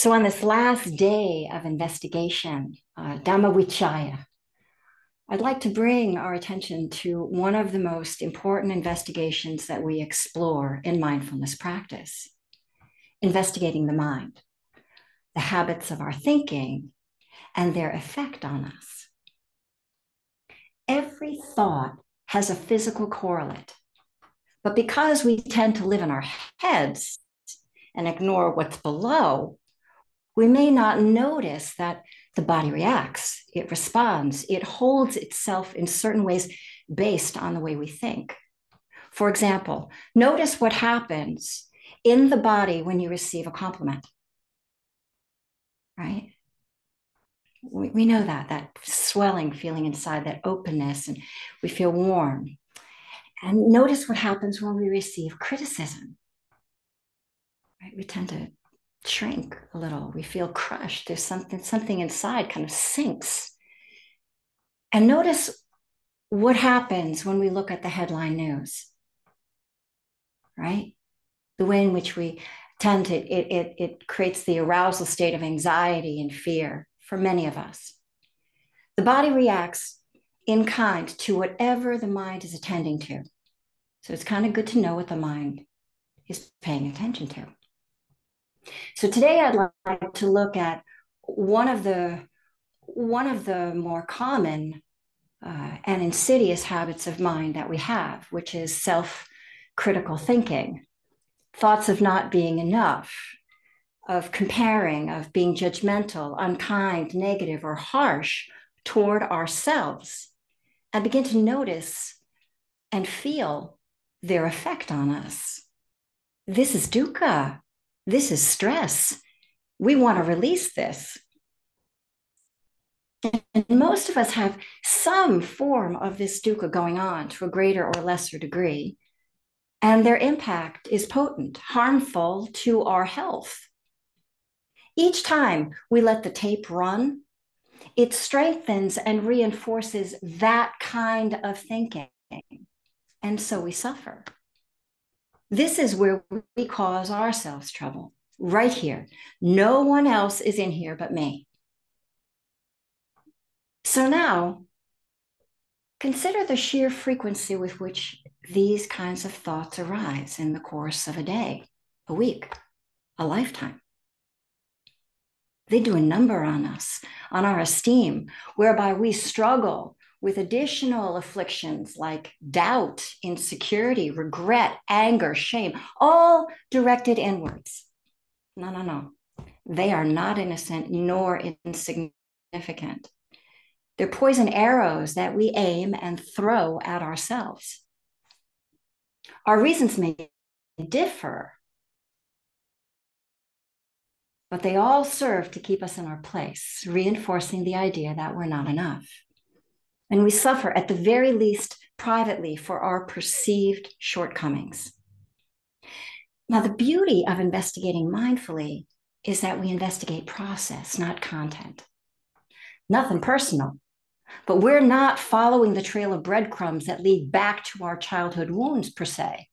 So, on this last day of investigation, uh, I'd like to bring our attention to one of the most important investigations that we explore in mindfulness practice investigating the mind, the habits of our thinking, and their effect on us. Every thought has a physical correlate, but because we tend to live in our heads and ignore what's below, we may not notice that the body reacts, it responds, it holds itself in certain ways based on the way we think. For example, notice what happens in the body when you receive a compliment. Right? We, know that, that swelling feeling inside, that openness, and we feel warm. And notice what happens when we receive criticism. Right? We tend to shrink a little. We feel crushed. There's something, something inside kind of sinks. And notice what happens when we look at the headline news, right? The way in which we tend to, it, it, it creates the arousal state of anxiety and fear for many of us. The body reacts in kind to whatever the mind is attending to. So it's kind of good to know what the mind is paying attention to. So today I'd like to look at one of the one of the more common uh, and insidious habits of mind that we have, which is self-critical thinking, thoughts of not being enough, of comparing, of being judgmental, unkind, negative, or harsh toward ourselves, and begin to notice and feel their effect on us. This is dukkha. This is stress. We want to release this. And most of us have some form of this dukkha going on to a greater or lesser degree. And their impact is potent, harmful to our health. Each time we let the tape run, it strengthens and reinforces that kind of thinking. And so we suffer. This is where we cause ourselves trouble, right here. No one else is in here but me. So now, consider the sheer frequency with which these kinds of thoughts arise in the course of a day, a week, a lifetime. They do a number on us, on our esteem, whereby we struggle with additional afflictions like doubt, insecurity, regret, anger, shame, all directed inwards. No, no, no. They are not innocent nor insignificant. They're poison arrows that we aim and throw at ourselves. Our reasons may differ, but they all serve to keep us in our place, reinforcing the idea that we're not enough. And we suffer, at the very least, privately for our perceived shortcomings. Now, the beauty of investigating mindfully is that we investigate process, not content. Nothing personal, but we're not following the trail of breadcrumbs that lead back to our childhood wounds, per se.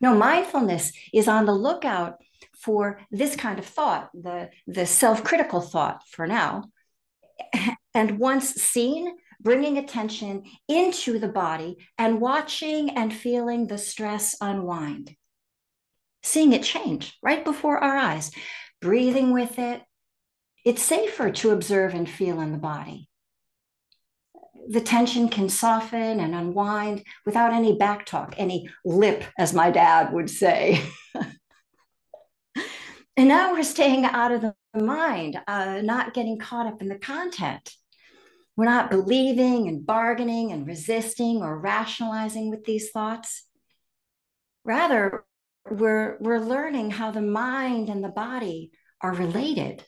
No, mindfulness is on the lookout for this kind of thought, the, the self critical thought for now, and once seen, bringing attention into the body and watching and feeling the stress unwind. Seeing it change right before our eyes, breathing with it. It's safer to observe and feel in the body. The tension can soften and unwind without any back talk, any lip, as my dad would say. and now we're staying out of the mind, uh, not getting caught up in the content. We're not believing and bargaining and resisting or rationalizing with these thoughts. Rather, we're, we're learning how the mind and the body are related,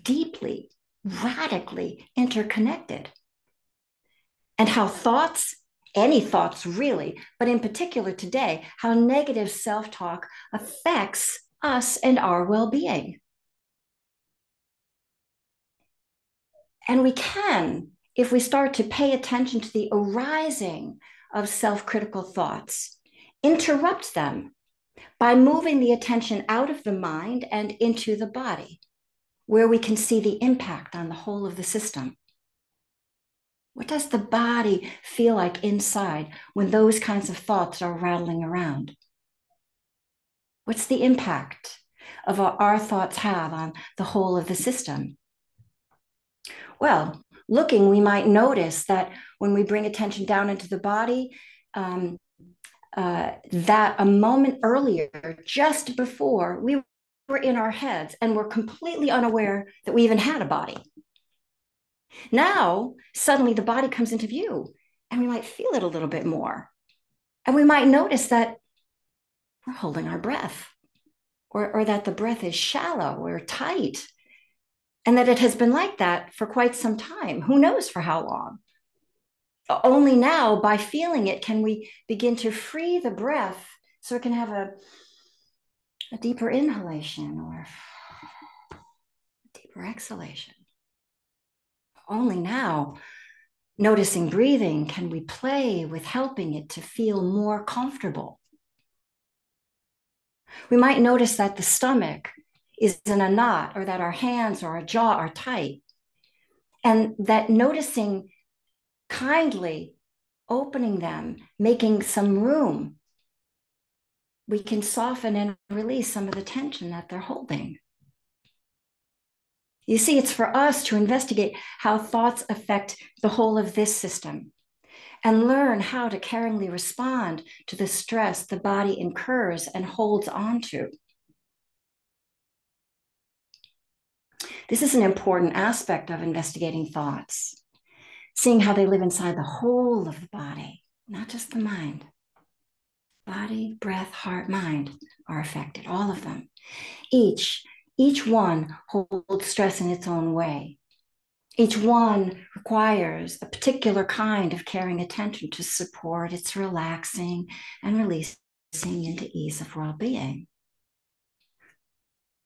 deeply, radically interconnected. And how thoughts, any thoughts really, but in particular today, how negative self talk affects us and our well being. And we can if we start to pay attention to the arising of self critical thoughts, interrupt them by moving the attention out of the mind and into the body, where we can see the impact on the whole of the system. What does the body feel like inside when those kinds of thoughts are rattling around? What's the impact of what our thoughts have on the whole of the system? Well, looking, we might notice that when we bring attention down into the body, um, uh, that a moment earlier, just before, we were in our heads and were completely unaware that we even had a body. Now, suddenly the body comes into view and we might feel it a little bit more. And we might notice that we're holding our breath or, or that the breath is shallow or tight and that it has been like that for quite some time. Who knows for how long? only now by feeling it can we begin to free the breath so it can have a, a deeper inhalation or a deeper exhalation. Only now, noticing breathing, can we play with helping it to feel more comfortable. We might notice that the stomach is in a knot or that our hands or our jaw are tight. And that noticing kindly opening them, making some room, we can soften and release some of the tension that they're holding. You see, it's for us to investigate how thoughts affect the whole of this system and learn how to caringly respond to the stress the body incurs and holds onto. This is an important aspect of investigating thoughts seeing how they live inside the whole of the body, not just the mind. Body, breath, heart, mind are affected, all of them. Each, each one holds stress in its own way. Each one requires a particular kind of caring attention to support its relaxing and releasing into ease of well being.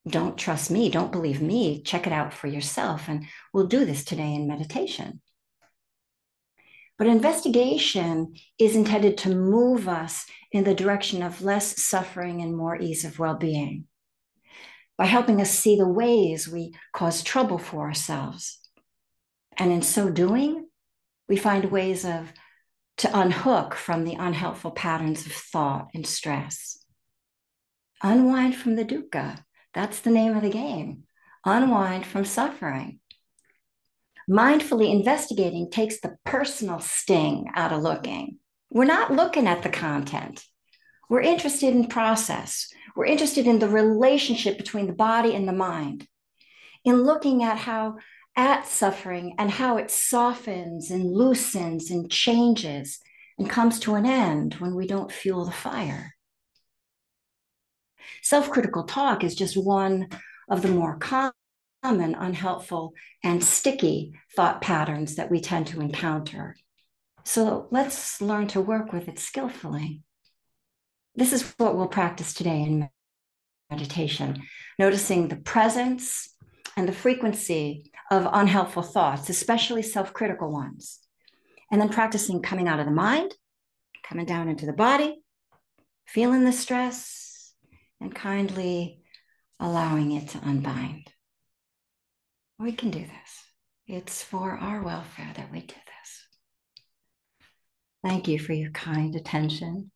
Don't trust me, don't believe me, check it out for yourself. And we'll do this today in meditation. But investigation is intended to move us in the direction of less suffering and more ease of well being by helping us see the ways we cause trouble for ourselves. And in so doing, we find ways of to unhook from the unhelpful patterns of thought and stress. Unwind from the dukkha. That's the name of the game. Unwind from suffering. Mindfully investigating takes the personal sting out of looking. We're not looking at the content. We're interested in process. We're interested in the relationship between the body and the mind, in looking at how at suffering and how it softens and loosens and changes and comes to an end when we don't fuel the fire. Self critical talk is just one of the more common unhelpful and sticky thought patterns that we tend to encounter. So let's learn to work with it skillfully. This is what we'll practice today in meditation, noticing the presence and the frequency of unhelpful thoughts, especially self critical ones. And then practicing coming out of the mind, coming down into the body, feeling the stress, and kindly allowing it to unbind. We can do this. It's for our welfare that we do this. Thank you for your kind attention.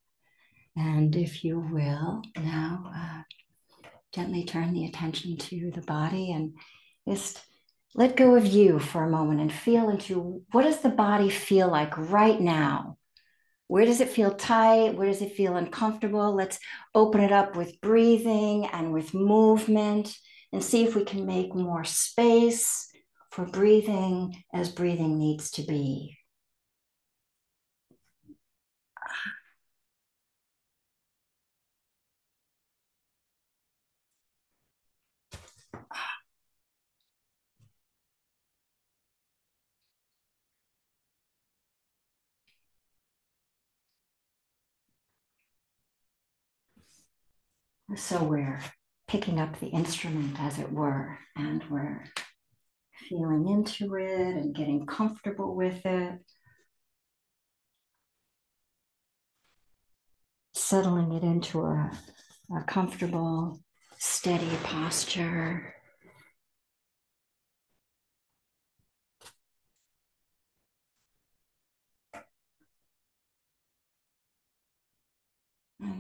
And if you will, now uh, gently turn the attention to the body and just let go of you for a moment and feel into what does the body feel like right now? Where does it feel tight? Where does it feel uncomfortable? Let's open it up with breathing and with movement and see if we can make more space for breathing as breathing needs to be. So we're picking up the instrument, as it were, and we're feeling into it and getting comfortable with it. Settling it into a, a comfortable, steady posture.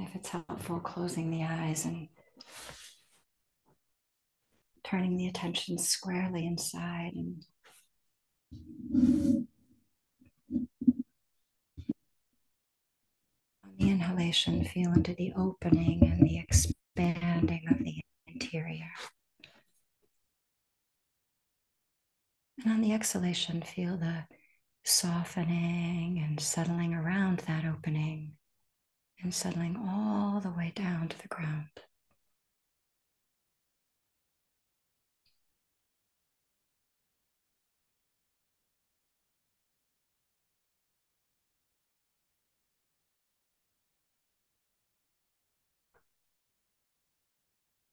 If it's helpful, closing the eyes and turning the attention squarely inside and on the inhalation, feel into the opening and the expanding of the interior. And on the exhalation, feel the softening and settling around that opening and settling all the way down to the ground.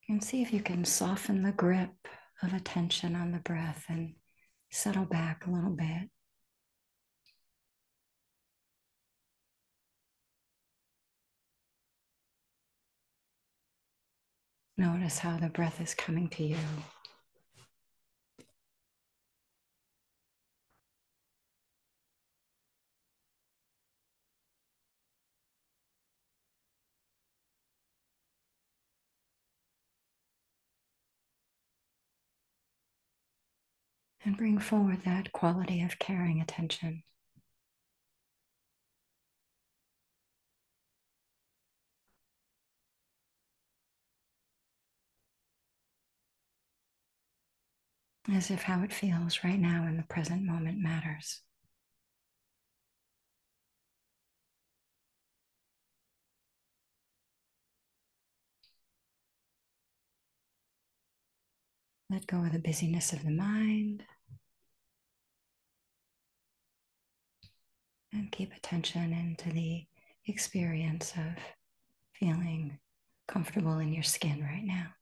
And see if you can soften the grip of attention on the breath and settle back a little bit. Notice how the breath is coming to you. and bring forward that quality of caring attention. As if how it feels right now in the present moment matters. Let go of the busyness of the mind. And keep attention into the experience of feeling comfortable in your skin right now.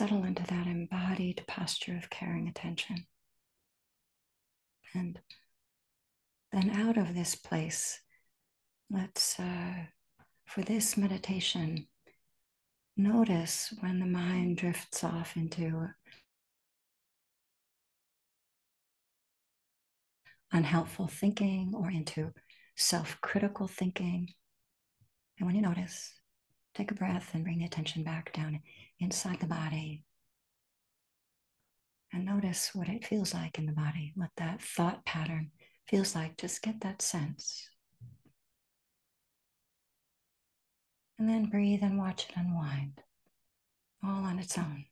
Settle into that embodied posture of caring attention. And then out of this place, let's, uh, for this meditation, notice when the mind drifts off into unhelpful thinking or into self critical thinking. And when you notice, take a breath and bring the attention back down inside the body. And notice what it feels like in the body, what that thought pattern feels like. Just get that sense. And then breathe and watch it unwind all on its own.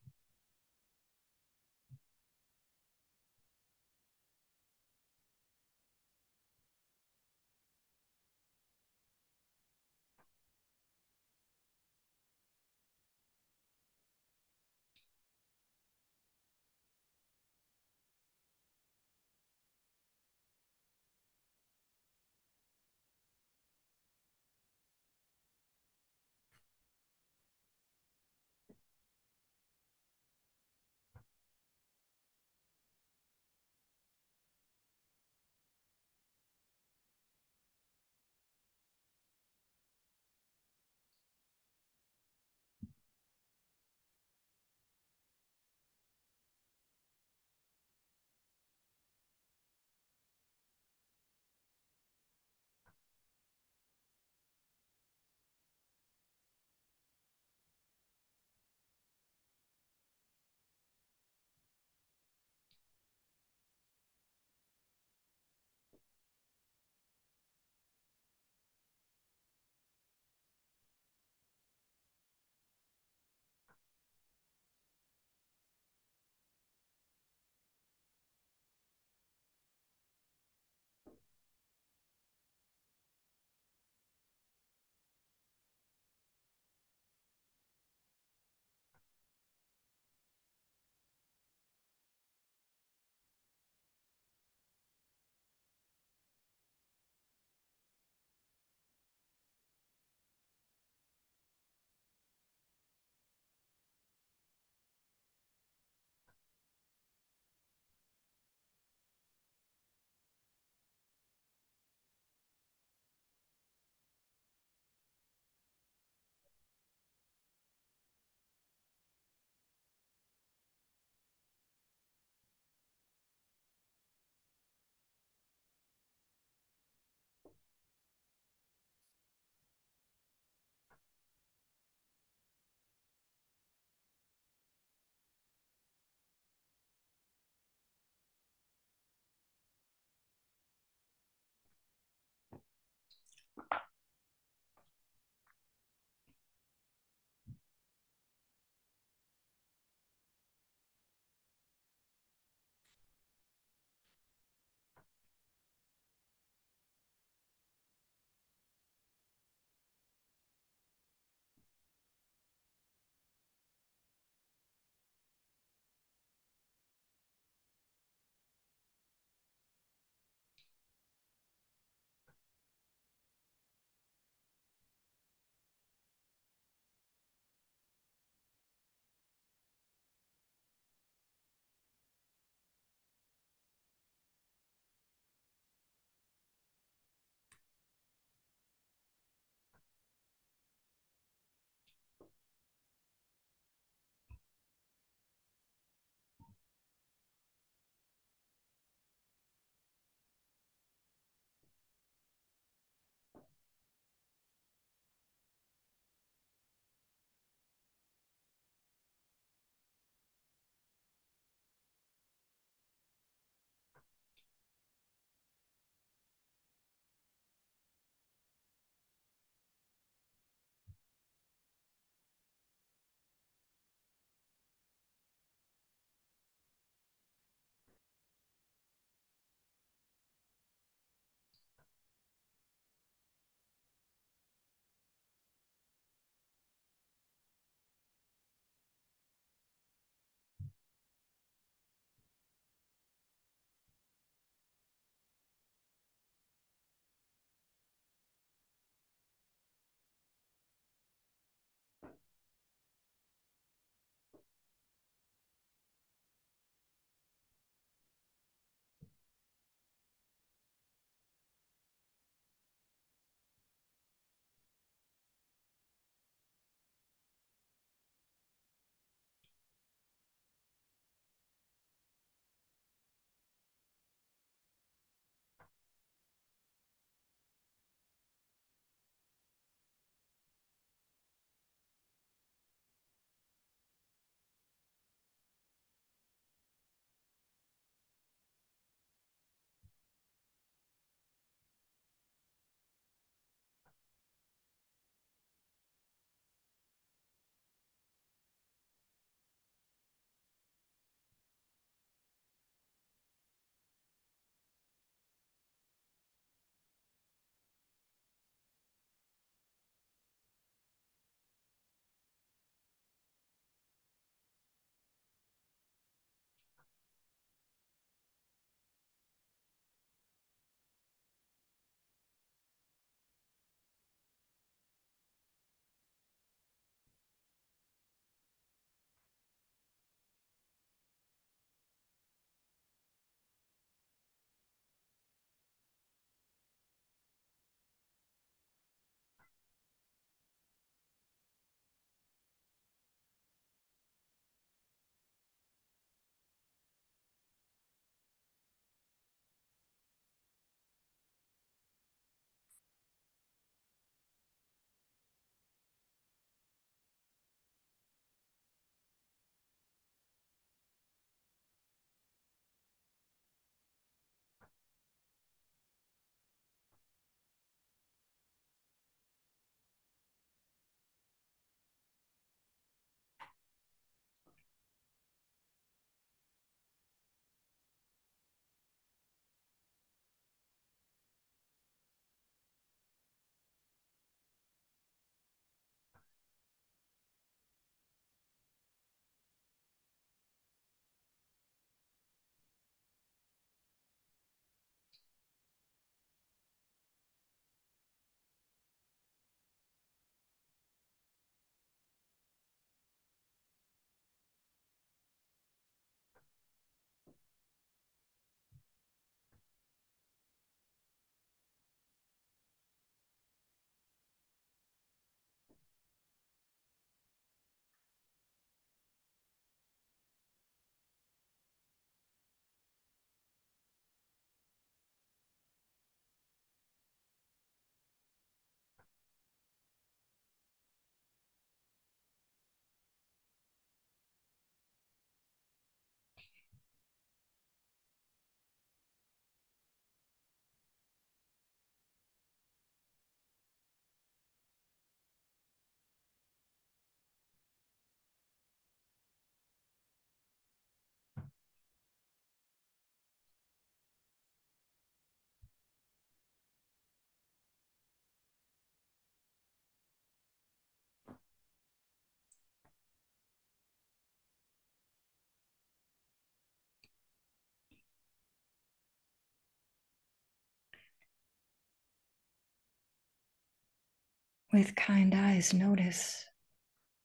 With kind eyes, notice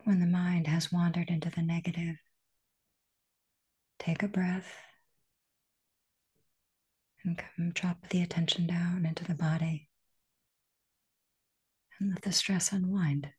when the mind has wandered into the negative. Take a breath and come drop the attention down into the body and let the stress unwind.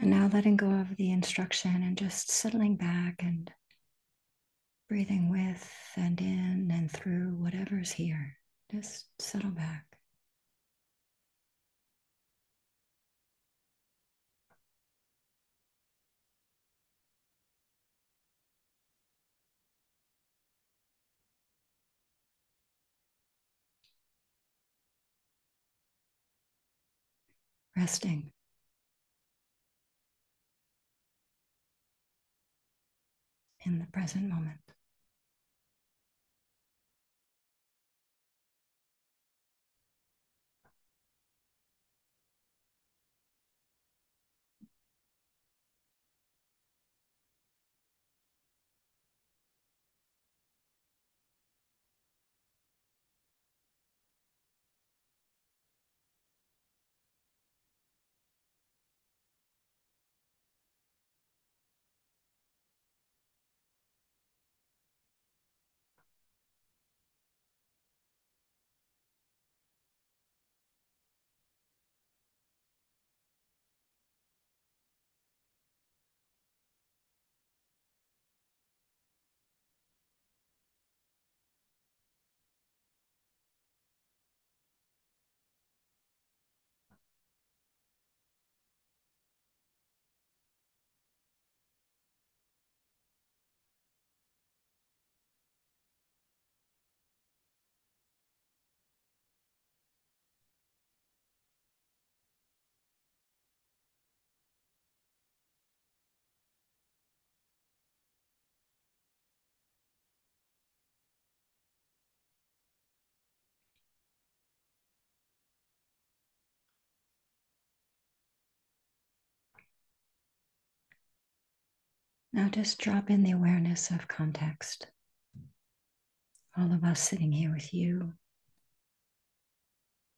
And now letting go of the instruction and just settling back and breathing with and in and through whatever's here. Just settle back. Resting. In the present moment. Now just drop in the awareness of context. All of us sitting here with you,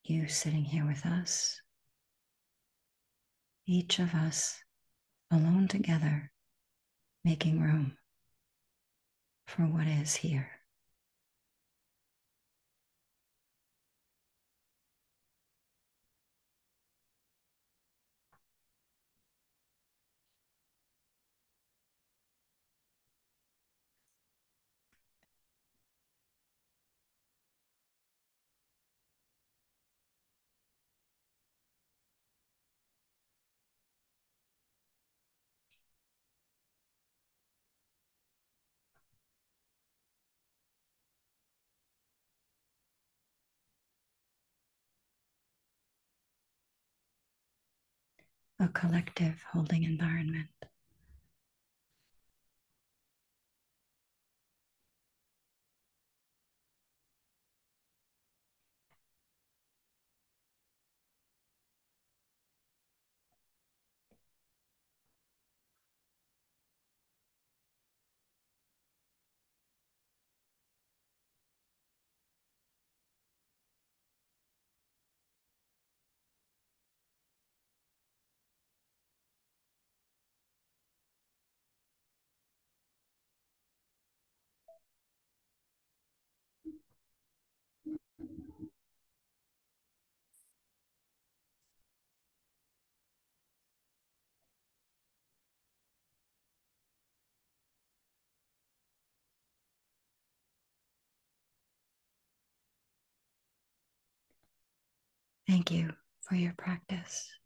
you sitting here with us, each of us alone together, making room for what is here. A collective holding environment. Thank you for your practice.